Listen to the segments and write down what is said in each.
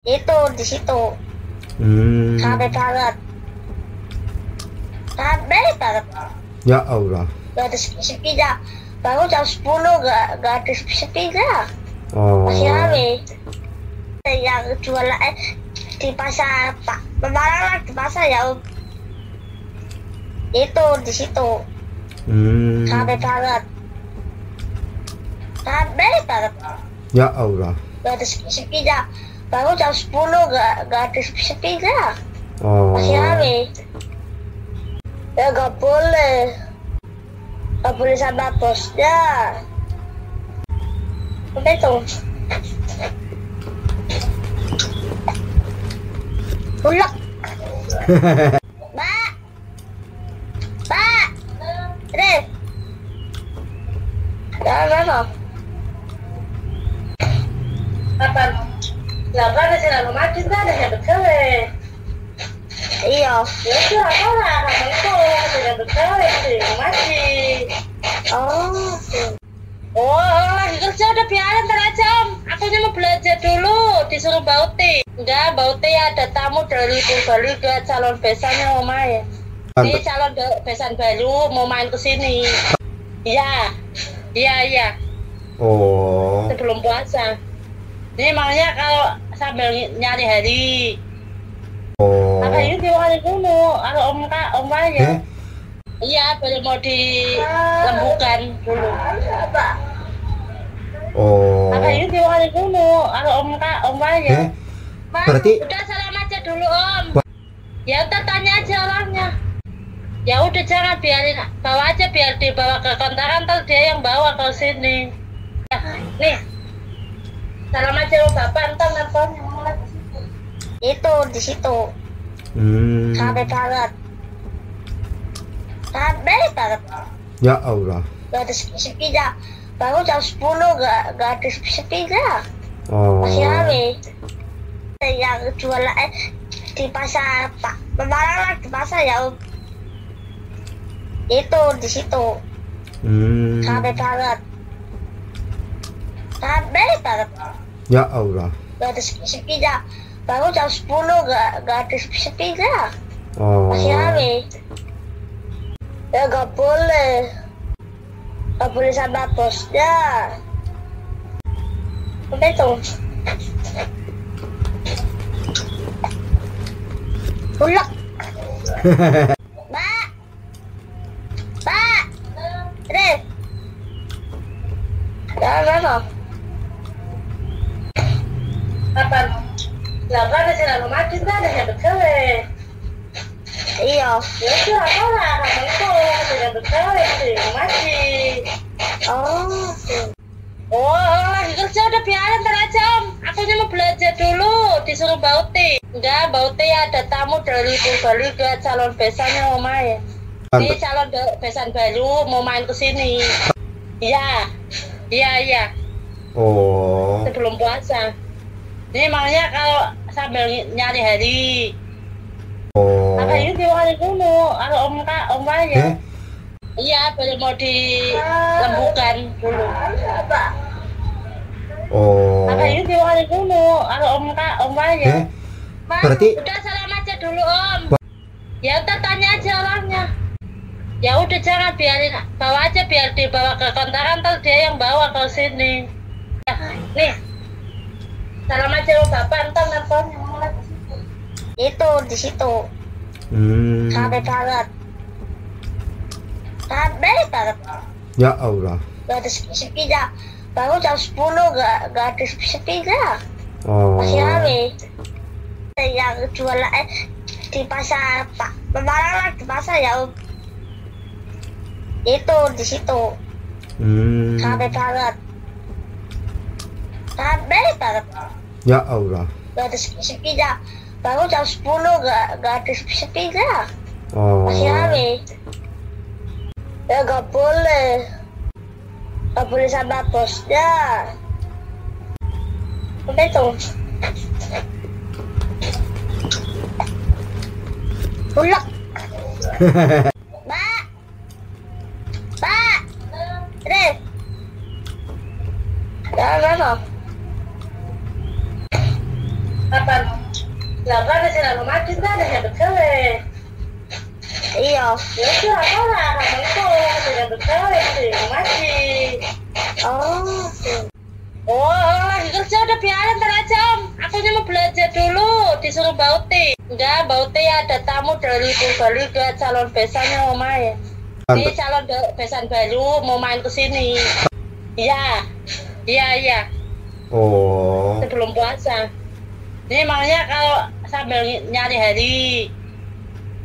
itu di situ Hmm. banget rame banget Ya Allah. gak ada sepi-sepinya baru jam 10 gak, gak ada sepi-sepinya Oh. masih rame yang jualan eh, di pasar pak Pemalang di pasar ya Om. itu di situ Hmm. banget rame banget Ya Allah. gak ada sepi-sepinya baru jam 10 gak, gak ada sepi-sepinya Oh. masih rame. Ya gak boleh. Gak boleh sama bosnya. Apa itu ulek mbak. Mbak. Ini. Jangan apa Apa? Kan lalu mati kan ada yang betul. iya Ya itu apa lah kamu itu tidak betul sih mati. oh Oh, lagi kerja udah biarin ntar aja om. Aku mau belajar dulu disuruh Bauti. Enggak, Bauti ada tamu dari Purbalingga calon besannya mau main. Ini calon be- besan baru mau main ke sini. Iya, iya iya. Oh. sebelum puasa. Ini makanya kalau sambil ny- nyari hari, Oh. apa ini diwali dulu, kalau om kak, om Eh? ya. Iya, baru mau dilembukan dulu. Oh. Apa ini diwali dulu, kalau om kak, om Eh? ya. Mas, Berarti- udah salam aja dulu om. Ba- Ya udah tanya aja orangnya. Ya udah jangan biarin, bawa aja biar dibawa ke kontrakan, ntar dia yang bawa ke sini. Nah, nih, salam aja lo bapak, ntar nelfonnya. itu di situ Hmm. rame banget rame banget Ya Allah. gak ada sepi-sepinya baru jam 10 gak, gak ada sepi-sepinya Oh. masih rame yang jualan eh, di pasar pak Pemalang di pasar ya Om. itu di situ Hmm. rame banget rame banget Ya Allah. gak ada sepi-sepinya baru jam 10 gak, gak ada sepi-sepinya Oh. masih rame. Ya gak boleh. Gak boleh sama bosnya apa itu? Ulek mbak mbak ini jangan apa sih lalu mati kan ada yang betul iya. Ya itu apa lah kamu itu tidak betul sih mati. Oh. Oh lagi kerja udah biarin ntar aja om. Aku mau belajar dulu disuruh Bauti enggak Bauti ada tamu dari Purbalingga calon besannya mau main. Ini calon be- besan baru mau main ke sini. Iya iya iya. Oh. sebelum puasa. Ini makanya kalau sambil ny- nyari hari Oh. ini diwali dulu? Kalau om kak om Eh? ya? Iya baru mau dilembukan dulu. Oh. apa ini diwali dulu? Kalau om kak om ya? Eh? Berarti- udah salam aja dulu om. Ya udah tanya aja orangnya. Ya udah jangan biarin. Bawa aja biar dibawa ke kontrakan ntar dia yang bawa ke sini. Nah, nih salam aja lo bapak ntar nelfonnya itu di situ. Hmm. rame banget rame banget Ya Allah. gak ada sepi-sepinya baru jam 10 gak, gak ada sepi-sepinya Oh. masih rame. Yang jualan eh, di pasar pak. Pemalang di pasar ya Om. itu di situ. Hmm. rame banget rame banget Ya Allah. gak ada baru jam 10 gak, gak ada Oh. masih rame ya gak boleh. Gak boleh sama bosnya apa itu mbak mbak ini jangan apa apa Lah kan sih lalu makin kan ada yang begawe. Iya. Ya udah apa lah kamu itu tidak begawe sih masih. Oh. Oh, lagi kerja udah biarin ntar aja om. Akunya mau belajar dulu, disuruh Bauti. Enggak, Bauti ada tamu dari Purbalingga calon besannya Oma ya. Ini calon be- besan baru mau main ke sini. Iya, iya, iya. Oh. Sebelum puasa. Ini makanya kalau sambil ny- nyari hari.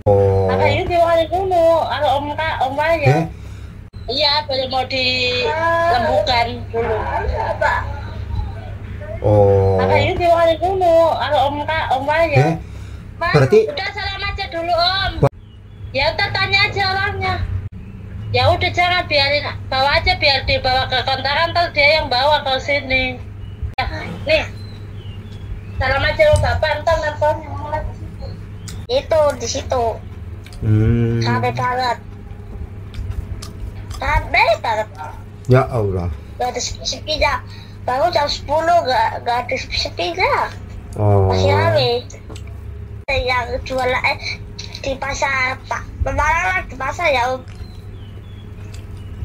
Oh. Apa ini diwakili dulu? Kalau om kak, om ya. Iya, baru mau dilembukan dulu. Oh. Apa ini diwakili dulu? Kalau om kak, om ya. Eh? Berarti Udah dulu om. Ya udah tanya aja orangnya. Ya udah jangan biarin bawa aja biar dibawa ke kontrakan ntar dia yang bawa ke sini. Ya, nih. Salam aja lo bapak ntar nelfonnya. Itu di situ. Hmm. Sampai banget. Sampai banget. Ya Allah. Gak ada sepi-sepinya. Baru jam 10 gak, gak ada sepi-sepinya. Oh. Masih rame. Yang jualan eh, di pasar Pak. Pemalang di pasar ya. Om.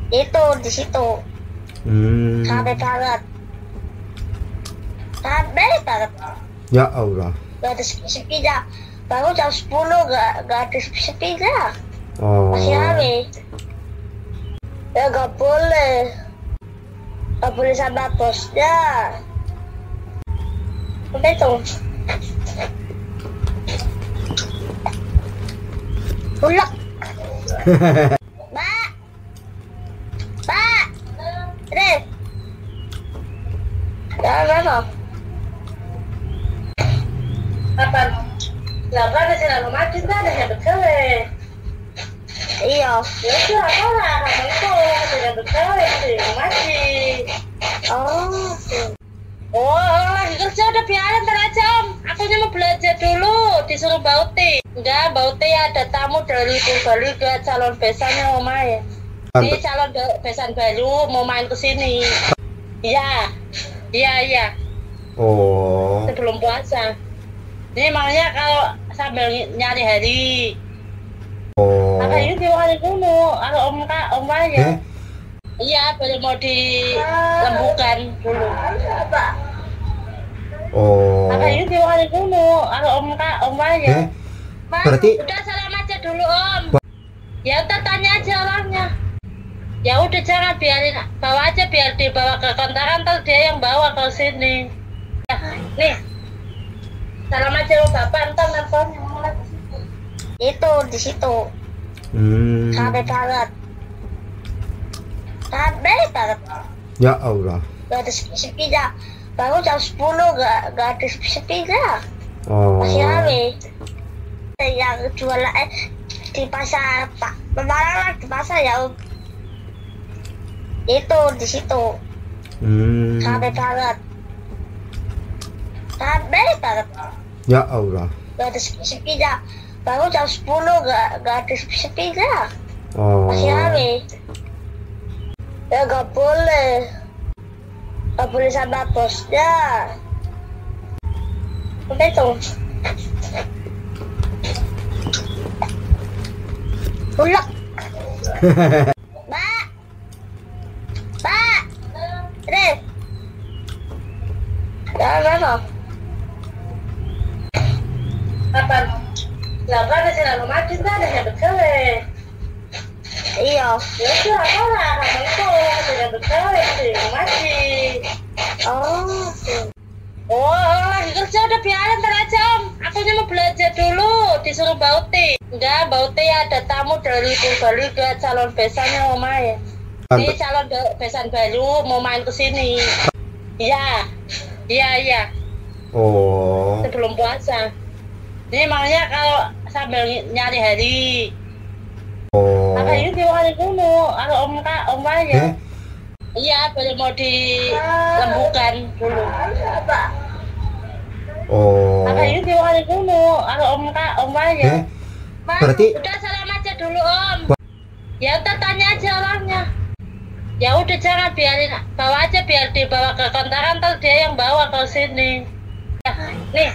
Itu di situ. Hmm. Sampai banget. Sampai banget. Ya Allah. Gak ada sepi-sepinya. Baru jam 10 gak, gak ada sepi-sepinya. Oh. Masih rame. Ya gak boleh. Gak boleh sama bosnya. Apa itu? Ulak. Mbak. Mbak. Ini. Ya, apa? Kapan? Lah kan sih lalu makin kan ada. Iya. Ya udah apa lah kamu itu tidak begawe sih masih. Oh. Oh, lagi kerja udah biarin ntar aja om. Akunya mau belajar dulu, disuruh Bauti. Enggak, Bauti ada tamu dari Purbalingga calon besannya Oma ya. Ini calon be- besan baru mau main ke sini. Iya, iya, iya. Oh. Sebelum puasa. Ini makanya kalau sambil ny- nyari hari. Oh. Apa ini diwakili dulu? Kalau om kak, om Eh? ya. Iya, baru mau dilembukan dulu. Oh. Apa ini diwakili dulu? Kalau om kak, om ya. Eh? Berarti Udah salam aja dulu om. Ya udah tanya aja orangnya. Ya udah jangan biarin bawa aja biar dibawa ke kontrakan ntar dia yang bawa ke sini. Ya, nih. Salam aja lo bapak ntar nelfonnya. Itu di situ. Hmm. Sampai banget. Sampai banget. Ya Allah. Gak ada sepi-sepinya. Baru jam 10 gak, gak ada sepi-sepinya. Oh. Masih rame. Yang jualan eh, di pasar Pak. Pemalang di pasar ya. Om. Itu di situ. Hmm. Banget. Sampai banget. Ya Allah. Gak ada sepi-sepinya. Baru jam 10 gak, gak ada sepi-sepinya. Oh. Masih rame. Ya gak boleh. Gak boleh sama bosnya. Apa itu? Ulak. Mbak. Mbak. Ini. Ya, apa? Lah kan sih lalu makin kan ada yang begawe. Iya. Ya udah apa lah kamu itu tidak begawe sih masih. Oh. Oh, lagi kerja udah biarin ntar aja. Akunya mau belajar dulu, disuruh Bauti. Enggak, Bauti ada tamu dari Purbalingga calon besannya Oma ya. Ini calon be- besan baru mau main ke sini. Iya, iya, iya. Oh. Sebelum puasa. Ini makanya kalau sambil ny- nyari hari. Oh. Apa ini diwakili dulu? Kalau om kak, om Eh? ya. Iya, baru mau dilembukan dulu. Oh. Apa ini diwakili dulu? Kalau om kak, om ya. Berarti Udah salam aja dulu om. Ya udah tanya aja orangnya. Ya udah jangan biarin bawa aja biar dibawa ke kontrakan ntar dia yang bawa ke sini. Ya, nih.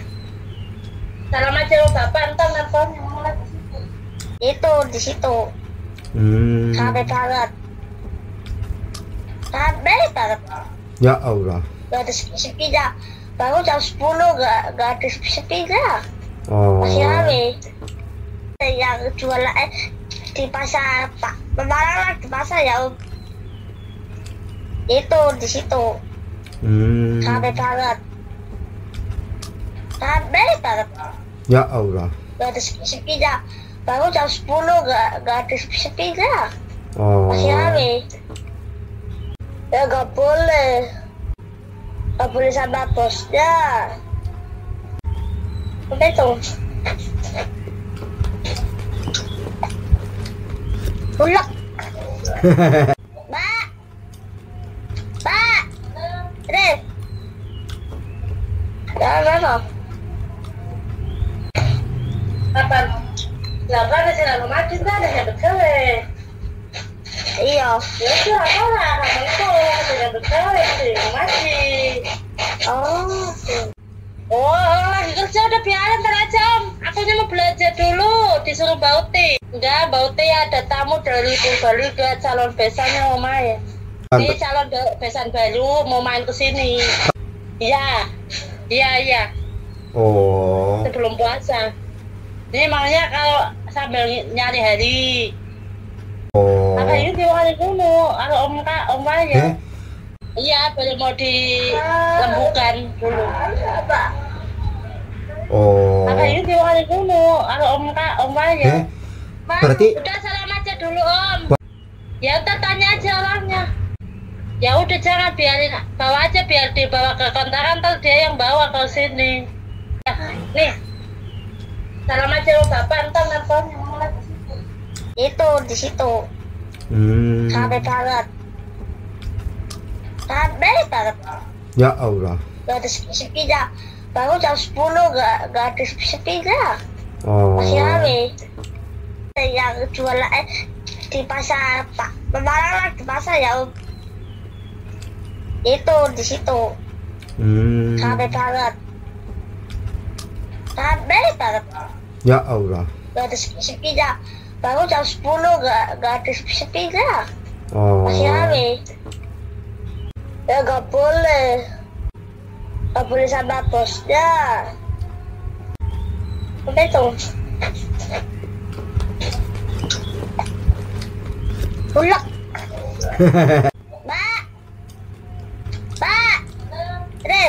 salam aja sama bapak ntar nelfonnya Mama lagi sibuk. Itu di situ. Hmm. Banget. Capek banget. Ya Allah. Gak ada sepi-sepinya. Baru jam 10 gak, gak ada sepi-sepinya. Oh. Masih rame. Yang jualan eh, di pasar Pak. Memang di pasar ya. Om. Itu di situ. Hmm. Banget. Capek banget. Ya Allah. Gak ada sepi-sepinya. Baru jam 10 gak, gak ada sepi-sepinya. Oh. Masih rame. Ya gak boleh. Gak boleh sama bosnya. Apa itu? Ulek. Mbak. Mbak. Ini. Jangan apa? Kapan? Lah kan sih lalu mati kan ada yang betul Iya. Ya udah apa lah kamu itu tidak betul sih mati. Oh. Oh, lagi kerja udah biarin ntar aja om. Akunya mau belajar dulu, disuruh Bauti. Enggak, Bauti ada tamu dari Purbalingga calon besannya mau main. Ini calon be- besan baru mau main ke sini. Iya, iya, iya. Oh. Sebelum puasa. Ini makanya kalau sambil ny- nyari hari. Oh. Apa ini diwali dulu? Kalau om kak, om Eh? Ya. Iya, baru mau dilembukan dulu. Oh. Apa ini diwali dulu? Kalau om kak, om ya. Eh? Mas, Berarti- udah salam aja dulu om. Ya udah tanya aja orangnya. Ya udah jangan biarin bawa aja biar dibawa ke kontrakan ntar dia yang bawa ke sini. Ya, nih. Salam aja sama bapak ntar sibuk. Itu di situ. Hmm. Capek banget. Capek banget. Ya Allah. Gak ada sepi-sepinya. Baru jam 10 gak, gak ada sepi-sepinya. Oh. Masih rame. Yang jualan eh, di pasar Pak. Memang di pasar ya. Om. Itu di situ. Hmm. Capek banget. Capek banget. Ya Allah. Gak ada sepi-sepinya. Baru jam 10 gak, gak ada sepi-sepinya. Oh. Masih rame. Ya gak boleh. Gak boleh sama bosnya. Apa itu? Ulek. Mbak. Mbak. Ini.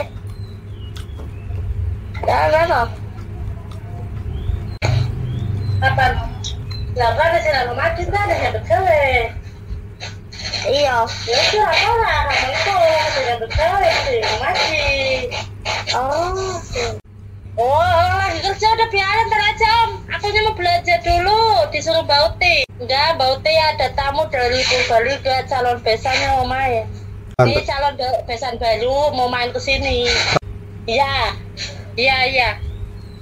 Jangan apa? Kapan? Lah kan sih lalu mati kan ada yang betul Iya. Ya apa lah kamu itu tidak betul sih mati. Oh. Oh, lagi kerja udah biarin ntar aja om. Akunya mau belajar dulu, disuruh Bauti. Enggak, Bauti ada tamu dari Purbalingga calon besannya mau main. Ini calon be- besan baru mau main ke sini. Iya, iya, iya.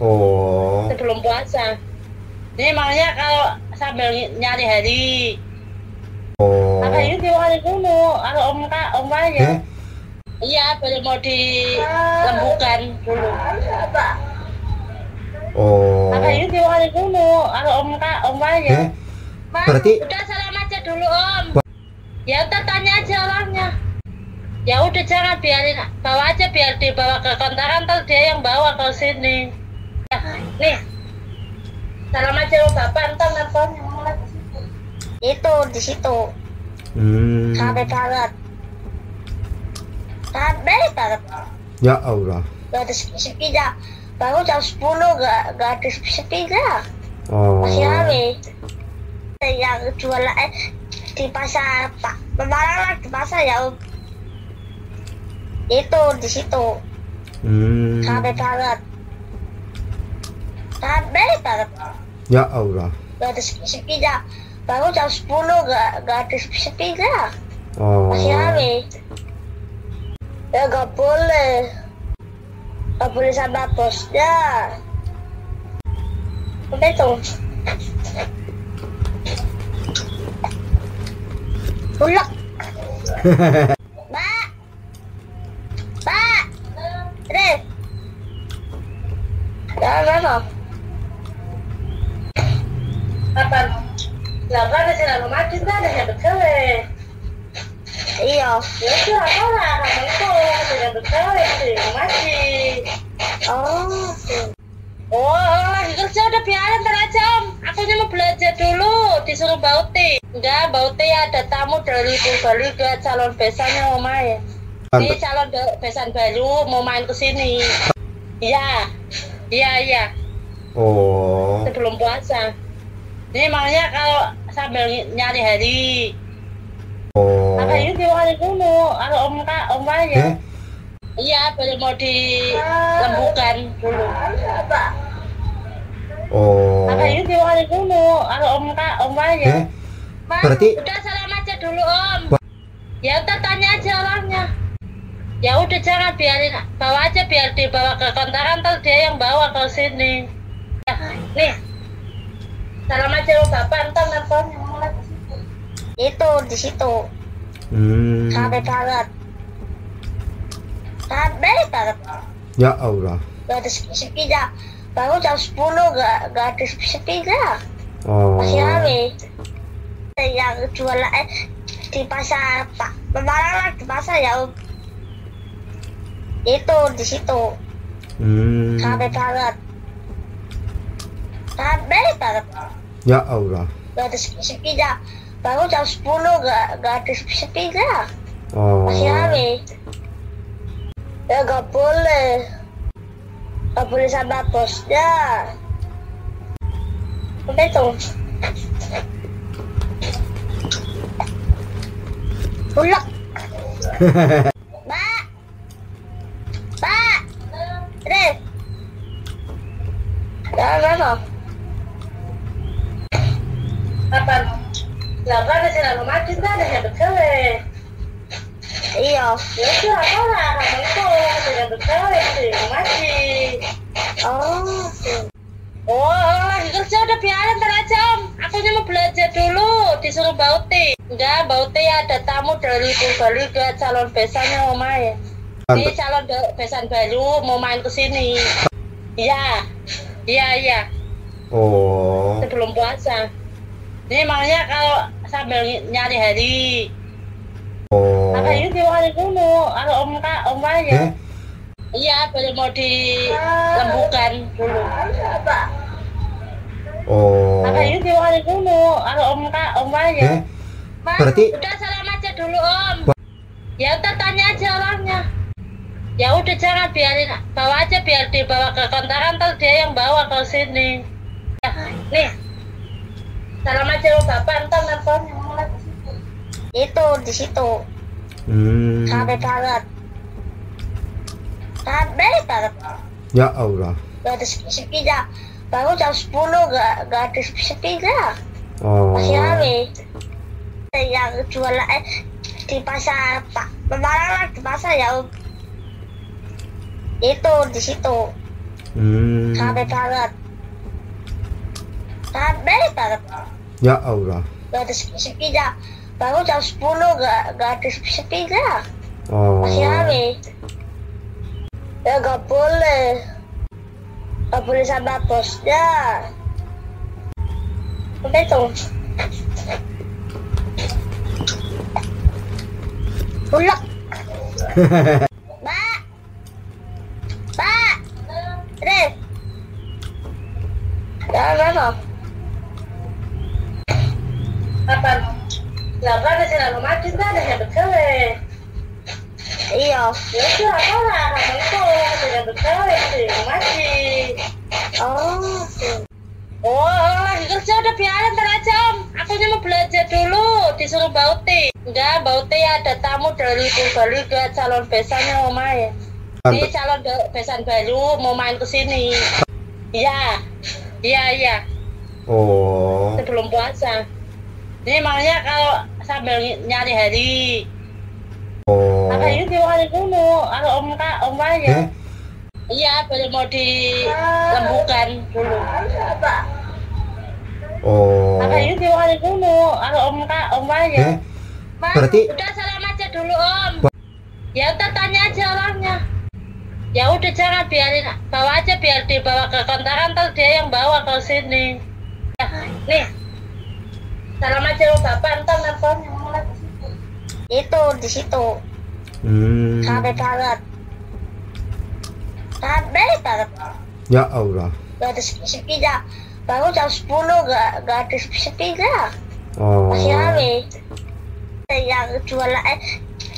Oh. Sebelum puasa. Ini makanya kalau sambil ny- nyari hari. Oh. Apa ini diwali dulu? Kalau om kak, om Eh? ya. Iya, baru mau dilembukan dulu. Oh. Apa ini diwali dulu? Kalau om kak, om ya. Eh? Mas, Berarti- udah salam aja dulu om. Ya udah tanya aja orangnya. Ya udah jangan biarin bawa aja biar dibawa ke kontrakan ntar dia yang bawa ke sini. Ya, nih. Salam aja sama bapak ntar nelfonnya. Itu di situ. Hmm. Banget. Capek banget. Ya Allah. Gak ada sepi-sepinya. Baru jam 10 gak, gak ada sepi-sepinya. Oh. Masih rame. Yang jualan eh, di pasar Pak. Memang di pasar ya. Om. Itu di situ. Hmm. Capek banget. Capek banget. Ya Allah. Gak ada sepi-sepinya. Baru jam 10 gak, gak ada sepi-sepinya. Oh. Masih rame. Ya gak boleh. Gak boleh sama bosnya. Apa itu? Ulek. Mbak. Mbak. Ini. Ya, kenapa? Kapan? Lah kan ada ada yang. Iya. Ya apa lah kamu itu ada yang Oh. Oh, lagi kerja udah biarin ntar aja om. Aku mau belajar dulu, disuruh Bauti. Enggak, Bauti ada tamu dari Purbalingga calon besannya Oma ya. Ini calon be- besan baru mau main ke sini. Iya, iya, iya. Oh. Sebelum puasa. Ini makanya kalau sambil ny- nyari hari. Oh. Apa ini diwakili dulu? Kalau om kak, om Eh? ya. Iya, baru mau dilembukan dulu. Oh. Apa ini diwakili dulu? Kalau om kak, om ya. Eh? Berarti Udah salam aja dulu om. Ba- Ya udah tanya aja orangnya. Ya udah jangan biarin bawa aja biar dibawa ke kontrakan ntar dia yang bawa ke sini. Ya, nih. Salam aja lo bapak ntar nelfonnya. Itu di situ. hmm. Sampai banget. Sampai banget. Ya Allah. Gak ada sepi-sepinya. Baru jam 10 gak, gak ada sepi-sepinya. Oh. Masih rame. Yang jualan eh, di pasar Pak. Kemarin lah di pasar ya. Itu di situ. Hmm. Sampai banget. Sampai banget. Ya Allah. Gak ada sepi-sepinya. Baru jam 10 gak, gak ada sepi-sepinya. Oh. Masih rame. Ya gak boleh. Gak boleh sama bosnya. Udah itu. Mbak. Mbak. Ini. Ya, kenapa? Kapan? Lah kan ada sinar rumah kita ada yang begawe. Iya. Ya udah apa lah kamu itu ada yang begawe di rumah Oh. Oh, lagi kerja udah biarin ntar aja om. Aku mau belajar dulu, disuruh Bauti. Enggak, Bauti ada tamu dari Purbalingga calon besannya Oma ya. Ini calon be- besan baru mau main ke sini. Iya, iya, iya. Oh. Sebelum puasa. Ini makanya kalau sambil ny- nyari hari. Oh. Apa ini diwakili dulu? Kalau om kak, om Eh? ya. Iya, baru mau dilembukan dulu. Oh. Apa ini diwakili dulu? Kalau om kak, om ya. Eh? Berarti Udah salam aja dulu om. Ya udah tanya aja orangnya. Ya udah jangan biarin bawa aja biar dibawa ke kontrakan ntar dia yang bawa ke sini. Ya, nih. Salam aja lo bapak ntar nelfonnya. Itu di situ. hmm. Sampai banget. Sampai banget. Ya Allah. Gak ada sepi-sepinya. Baru jam 10 gak, gak ada sepi-sepinya. Oh. Masih rame. Yang jualan eh, di pasar Pak. Lah di pasar ya. Itu di situ. Hmm. Sampai banget. Sampai banget. Ya Allah. Gak ada. Baru jam 10 gak, gak ada. Oh. Masih rame. Ya gak boleh. Gak boleh sama bosnya. Udah itu. Ulak. Mbak. Mbak. Ini. Ya, kenapa? Lah kan kita ada yang begawe. Iya. Ya apa lah kamu itu ada begawe di rumah Oh. Oh, lagi kerja udah biarin ntar aja om. Aku mau belajar dulu, disuruh Bauti. Enggak, Bauti ada tamu dari Purbalingga calon besannya Oma ya. Ini calon be- besan baru mau main ke sini. Iya, iya, iya. Oh. Sebelum puasa. Ini makanya kalau sambil ny- nyari hari. Oh. Apa ini diwakili dulu? Kalau om kak, om Eh? ya. Iya, baru mau dilembukan dulu. Oh. Apa ini diwakili dulu? Kalau om kak, om ya. Eh? Berarti Udah salam aja dulu om. Ya udah tanya aja orangnya. Ya udah jangan biarin bawa aja biar dibawa ke kontrakan ntar dia yang bawa ke sini. Ya, nih. Salam aja lo bapak ntar nelfonnya mulai ke situ. Itu di situ. Hmm. Capek banget. Capek banget. Ya Allah. Gak ada sepi-sepinya. Baru jam 10 gak, gak ada sepi-sepinya. Oh. Masih rame. Yang jualan eh,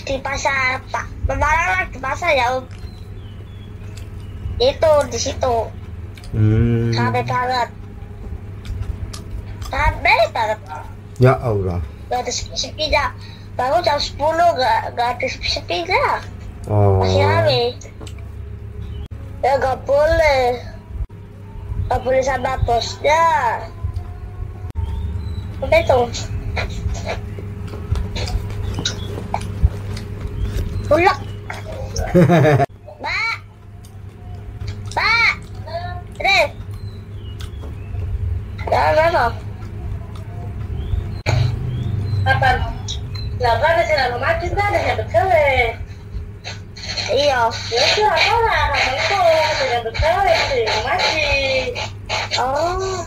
di pasar Pak. Memang di pasar ya. Itu di situ. Hmm. Capek banget. Capek banget. Ya Allah. Gak ada. Baru jam 10 gak, gak ada. Oh. Masih rame. Ya gak boleh. Gak boleh sama bosnya. Apa itu? Ulek. Mbak. Mbak. Ini. Jangan apa? Kapan? Lah kan sih lalu mati kan ada yang bekele. Iya. Ya udah apa lah kamu itu tidak bekele sih mati. Oh.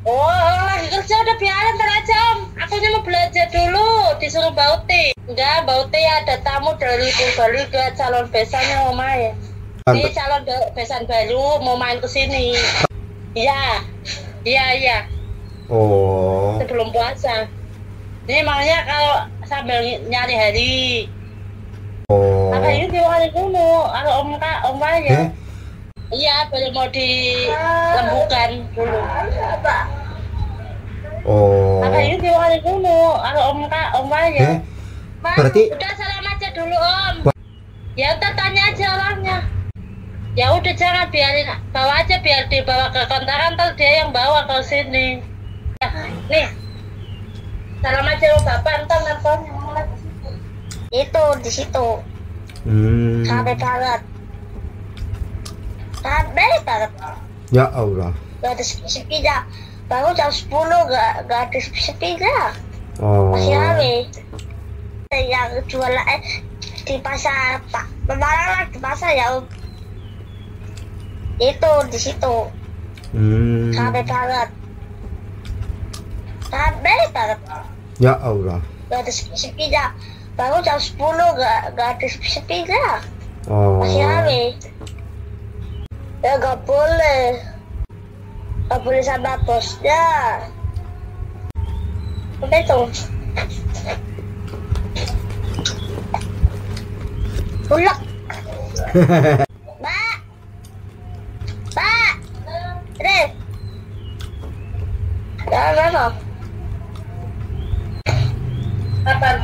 Oh, lagi kerja udah biarin ntar aja om. Akunya mau belajar dulu, disuruh Bauti. Enggak, Bauti ada tamu dari Purbalingga calon besannya mau main. Ini calon be- besan baru mau main ke sini. Iya, iya, iya. Oh. Sebelum puasa. Ini makanya kalau sambil ny- nyari hari. Oh. Apa ini diwali dulu? Kalau om kak, om Eh? ya. Iya, baru mau dilembukan dulu. Oh. Apa ini diwali dulu? Kalau om kak, om ya. Eh? Mas, Berarti- udah dulu om. Ya udah tanya aja orangnya. Ya udah jangan biarin bawa aja biar dibawa ke kontrakan ntar dia yang bawa ke sini. Ya, nih. Salam aja lo bapak ntar nelfonnya. Itu di situ. Hmm. Banget. Capek banget. Ya Allah. Gak ada sepi-sepinya. Baru jam 10 gak, gak ada sepi-sepinya. Oh. Masih rame. Yang jualan eh, di pasar Pak. Memang di pasar ya. Om. Itu di situ. Hmm. Banget. Capek banget. Ya Allah. Gak ada sepi-sepinya. Baru jam 10 gak, gak ada sepi-sepinya. Oh. Masih rame. Ya gak boleh. Gak boleh sama bosnya. Apa itu? Ulek. Mbak. Mbak. Ini. Jangan apa? Kapan?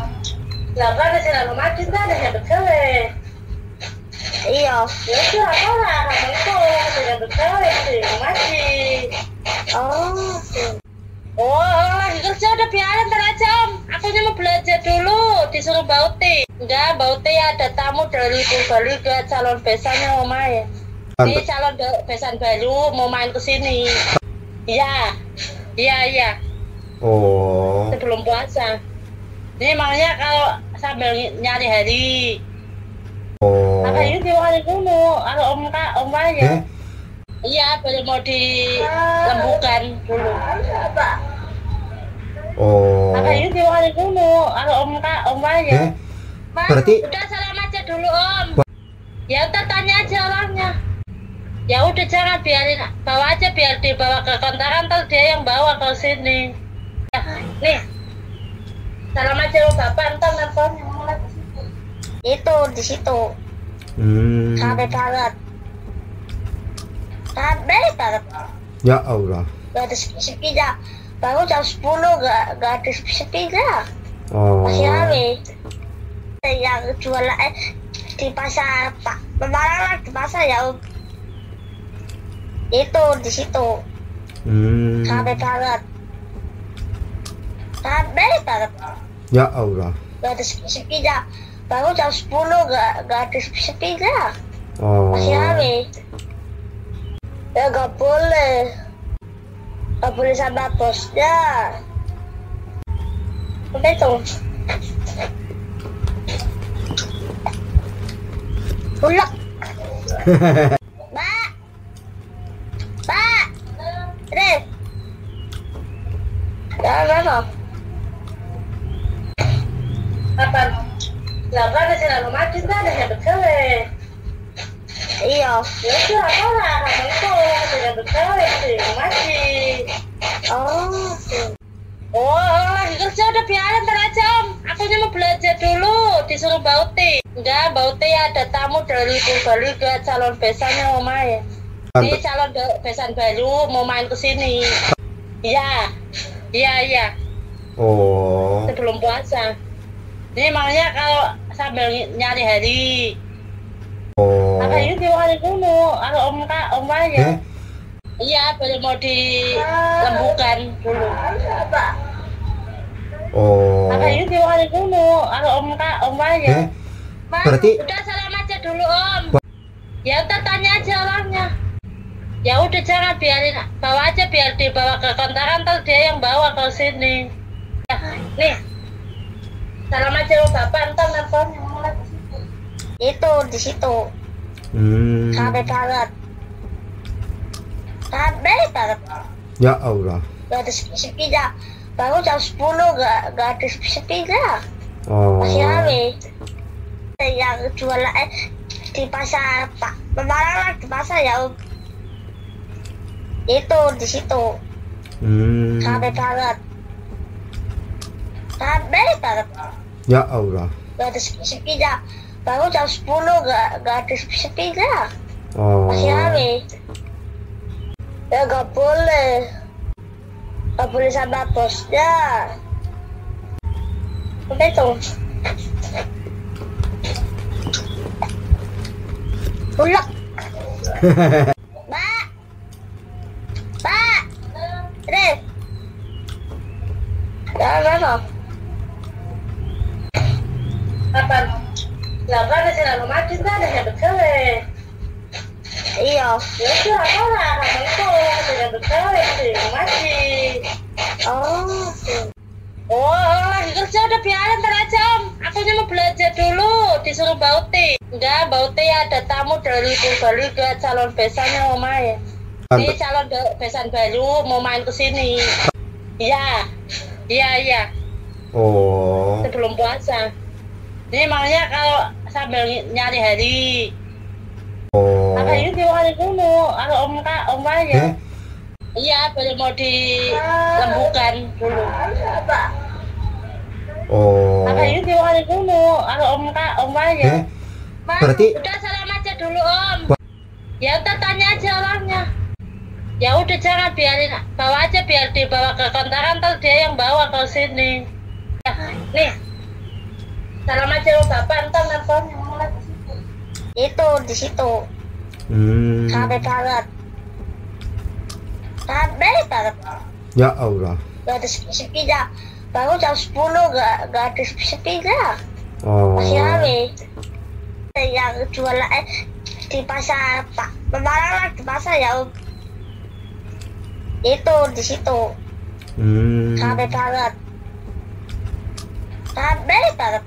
Lah kan sih lalu mati kan ada yang bekele. Iya. Ya udah apa lah kamu itu tidak bekele sih mati. Oh. Oh, lagi kerja udah biarin ntar aja om. Akunya mau belajar dulu, disuruh Bauti. Enggak, Bauti ada tamu dari Purbalingga calon besannya mau main. Ini calon be- besan baru mau main ke sini. Iya, iya, iya. Oh. Sebelum puasa. Ini makanya kalau sambil ny- nyari hari. Oh. Apa ini diwali dulu? Kalau om kak, om Eh? ya. Iya, baru mau dilembukan dulu. Oh. Apa ini diwali dulu? Kalau om kak, om ya. Eh? Mas, Berarti- udah salam aja dulu om. Ya udah tanya aja orangnya. Ya udah jangan biarin bawa aja biar dibawa ke kontrakan ntar dia yang bawa ke sini. Ya, nih. Salam aja lo bapak ntar nelfonnya. Itu di situ. Hmm. Capek banget. Capek banget. Ya Allah. Gak ada sepi-sepinya. Baru jam 10 gak, gak ada sepi-sepinya. Oh. Masih rame. Yang jualan eh, di pasar Pak. Memang di pasar ya. Om. Itu di situ. Hmm. Capek banget. Capek banget. Ya Allah. Gak ada sepi-sepinya. Baru jam 10 gak, gak ada sepi-sepinya. Oh. Masih rame. Ya gak boleh. Gak boleh sama bosnya. Apa itu? Ulek. Mbak. Mbak. Rif. Jangan apa? Apa? Lah kan sih lalu mati kan ada yang. Iya. Ya sudah apa lah kamu itu sudah bekerja sih mati. Oh. Oh, lagi kerja udah biarin ntar aja om. Aku mau belajar dulu, disuruh Bauti. Enggak, Bauti ada tamu dari Purbalingga calon besannya Oma ya. Ini calon be- besan baru mau main ke sini. Iya, iya, iya. Oh. Sebelum puasa. Ini makanya kalau sambil ny- nyari hari. Oh. Apa ini diwakili dulu? Kalau om kak, om ya. Iya, baru mau dilembukan dulu. Oh. Apa ini diwakili dulu? Kalau om kak, om ya. Eh? Berarti Udah salam aja dulu om. Ya udah tanya aja orangnya. Ya udah jangan biarin bawa aja biar dibawa ke kontrakan ntar dia yang bawa ke sini. Ya, nih. Salam aja lo bapak ntar nelfonnya. Itu di situ. Hmm. Sampai banget. Sampai banget. Ya Allah. Gak ada sepi-sepinya. Baru jam 10 gak, gak ada sepi-sepinya. Oh. Masih rame. Yang jualan eh, di pasar Pak Pemalang di pasar ya. Itu di situ. Hmm. Sampai banget. Sampai banget. Ya Allah. Gak ada sepi-sepinya. Baru jam 10 gak, gak ada sepi-sepinya. Oh. Masih rame. Ya gak boleh. Gak boleh sama bosnya. Udah itu. Ulak. Mbak. Mbak. Rif. Jangan apa? Apa? Lah kan sih lalu mati kan ada bekerja. Iya. Ya sudah apa lah kamu itu sudah bekerja sih mati. Oh. Oh, lagi kerja udah biarin ntar aja om. Aku mau belajar dulu, disuruh Bauti. Enggak, Bauti ada tamu dari Purbalingga calon besannya Oma ya. Ini calon be- besan baru mau main ke sini. Iya, iya, iya. Oh. Sebelum puasa. Ini makanya kalau sambil ny- nyari hari. Oh. Apa ini diwakili dulu? Kalau om kak, om Eh? ya. Iya, baru mau dilembukan dulu. Oh. Apa ini diwakili dulu? Kalau om kak, om ya. Eh? Berarti Udah salam aja dulu om. Ya udah tanya aja orangnya. Ya udah jangan biarin bawa aja biar dibawa ke kontrakan ntar dia yang bawa ke sini. Ya, nih. Salam aja lo bapak ntar nelfonnya. Itu di situ. Hmm. Sampai banget. Sampai banget. Ya Allah. Gak ada sepi-sepinya. Baru jam 10 gak, gak ada sepi-sepinya. Oh. Masih rame. Yang jualan eh, di pasar Pak Pemalang di pasar ya. Itu di situ. Hmm. Banget. Sampai banget.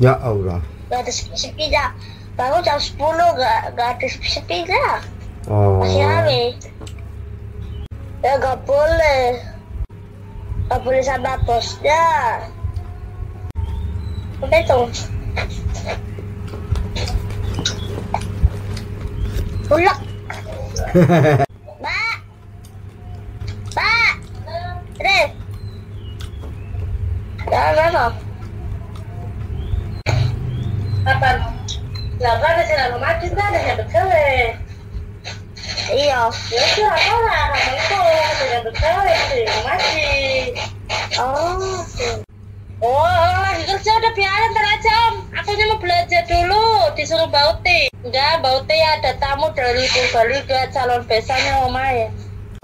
Ya Allah. Gak ada sepi-sepinya. Baru jam 10 gak, gak ada sepi-sepinya. Oh. Masih rame. Ya gak boleh. Gak boleh sama bosnya. Udah itu. Ulak. Mbak. Mbak. Rif. Jangan apa? Apa? Lah kan sih lalu mati kan ada yang bekerja. Iya. Ya sudah apa lah kamu itu sudah bekerja sih mati. Oh. Oh, lagi kerja udah biarin ntar aja om. Aku mau belajar dulu, disuruh Bauti. Enggak, Bauti ada tamu dari Purbalingga calon besannya Oma ya.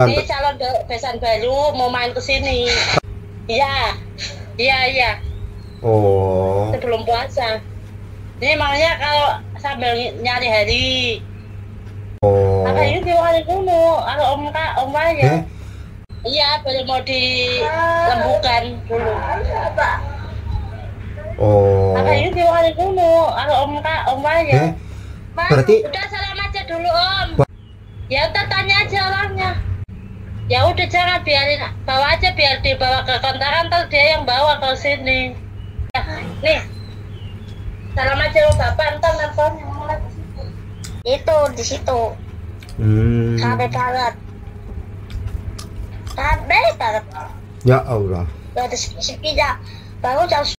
Ini calon be- besan baru mau main ke sini. Iya, iya, iya. Oh. Sebelum puasa. Ini makanya kalau sambil ny- nyari hari. Oh. Apa ini diwakili dulu? Kalau om kak, om ya. Iya, baru mau dilembukan dulu. Oh. Ini diwakili dulu? Kalau om kak, om ya. Eh? Berarti Udah salam aja dulu om. Ya udah tanya aja orangnya. Ya udah jangan biarin bawa aja biar dibawa ke kontrakan ntar dia yang bawa ke sini. Ya, nih. Salam aja sama bapak ntar nelfonnya. Itu di situ. Hmm. Capek banget. Capek banget. Ya Allah. Gak ada sepi-sepinya. Baru jam